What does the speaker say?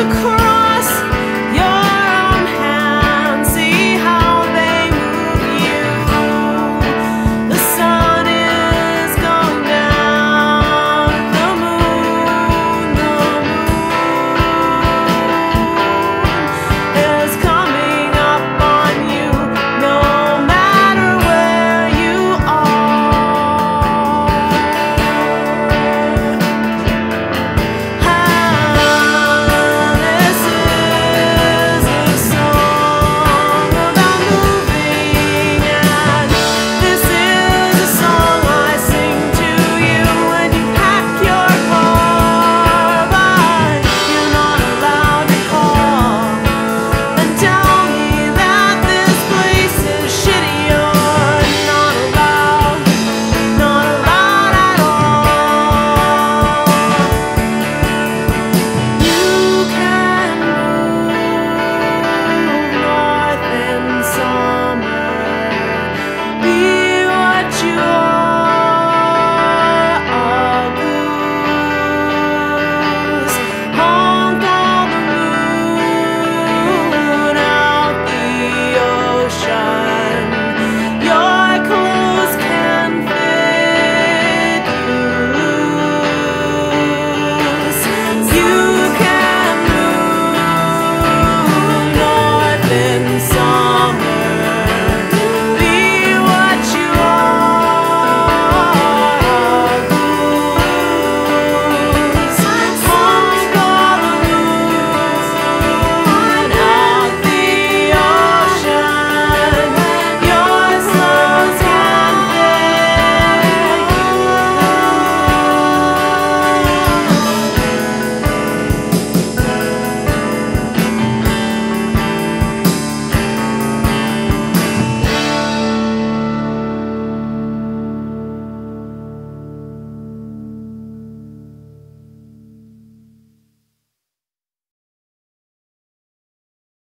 the cross.